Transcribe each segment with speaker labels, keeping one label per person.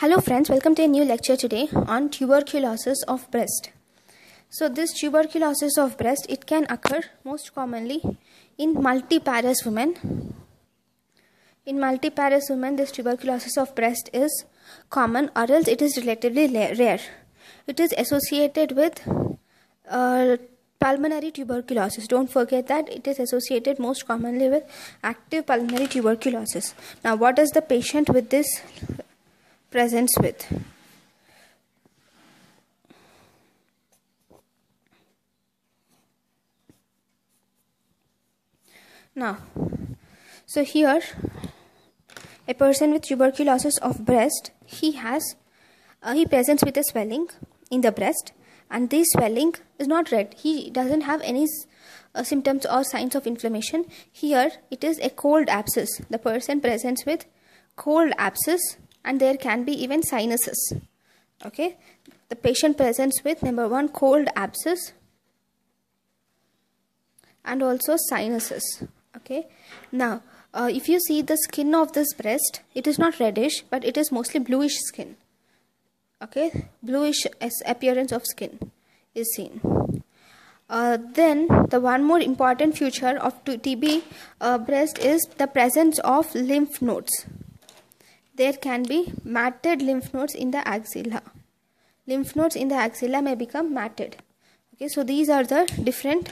Speaker 1: Hello friends, welcome to a new lecture today on tuberculosis of breast. So this tuberculosis of breast, it can occur most commonly in multiparous women. In multiparous women, this tuberculosis of breast is common or else it is relatively rare. It is associated with uh, pulmonary tuberculosis. Don't forget that it is associated most commonly with active pulmonary tuberculosis. Now what is the patient with this presents with. Now, so here, a person with tuberculosis of breast, he has, uh, he presents with a swelling in the breast, and this swelling is not red. He doesn't have any uh, symptoms or signs of inflammation. Here, it is a cold abscess. The person presents with cold abscess and there can be even sinuses. Okay? The patient presents with number one cold abscess and also sinuses. Okay? Now uh, if you see the skin of this breast it is not reddish but it is mostly bluish skin. Okay? Bluish appearance of skin is seen. Uh, then the one more important feature of TB uh, breast is the presence of lymph nodes there can be matted lymph nodes in the axilla. Lymph nodes in the axilla may become matted. Okay, so these are the different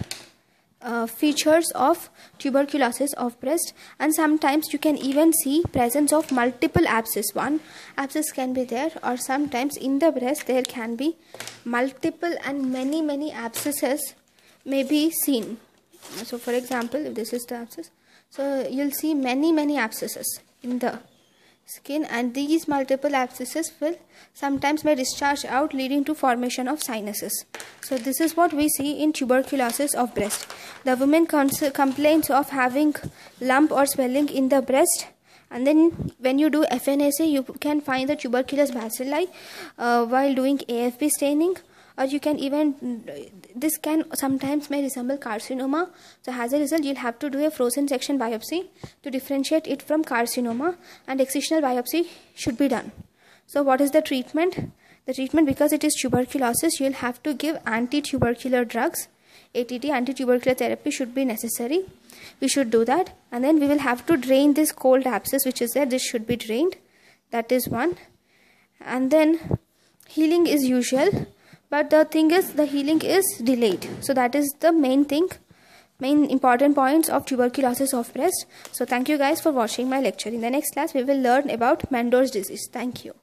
Speaker 1: uh, features of tuberculosis of breast and sometimes you can even see presence of multiple abscess one abscess can be there or sometimes in the breast there can be multiple and many many abscesses may be seen so for example if this is the abscess so you'll see many many abscesses in the skin and these multiple abscesses will sometimes may discharge out leading to formation of sinuses. So this is what we see in tuberculosis of breast. The woman complains of having lump or swelling in the breast and then when you do FNAC you can find the tuberculous bacilli uh, while doing AFB staining or you can even this can sometimes may resemble carcinoma. So as a result you'll have to do a frozen section biopsy to differentiate it from carcinoma and excisional biopsy should be done. So what is the treatment? The treatment because it is tuberculosis you'll have to give anti-tubercular drugs. ATT anti-tubercular therapy should be necessary. We should do that. And then we will have to drain this cold abscess which is there. This should be drained. That is one. And then healing is usual but the thing is the healing is delayed. So that is the main thing main important points of tuberculosis of breast. So thank you guys for watching my lecture. In the next class we will learn about Mondor's disease. Thank you